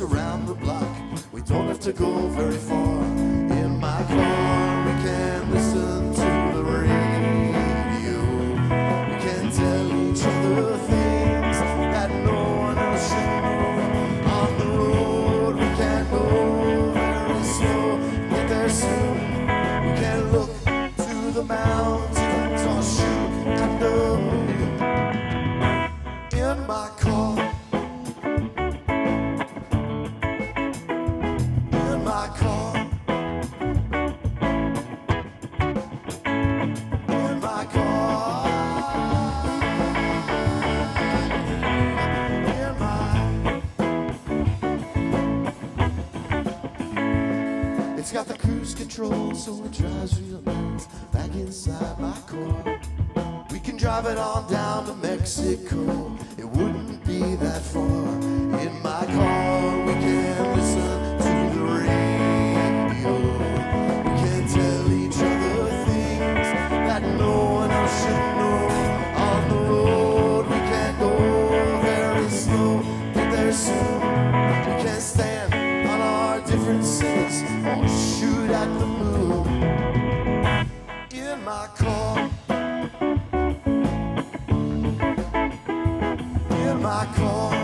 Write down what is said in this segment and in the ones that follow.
Around the block. We don't have to go very far. In my car, It's got the cruise control, so it drives real nice back inside my car. We can drive it on down to Mexico. It wouldn't be that shoot at the moon. In my car. In my car.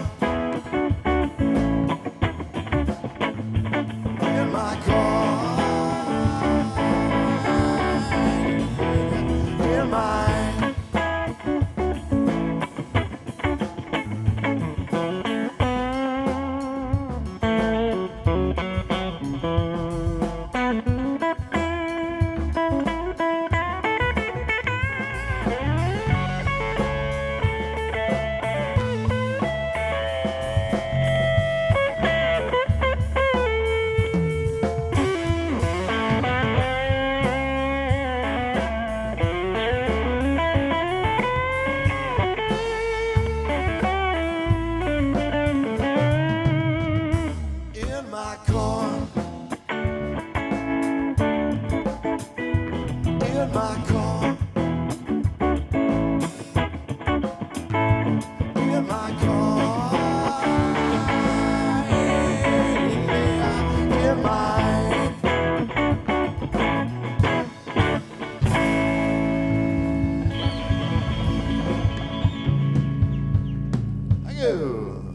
In my car. In my car. In my Thank you.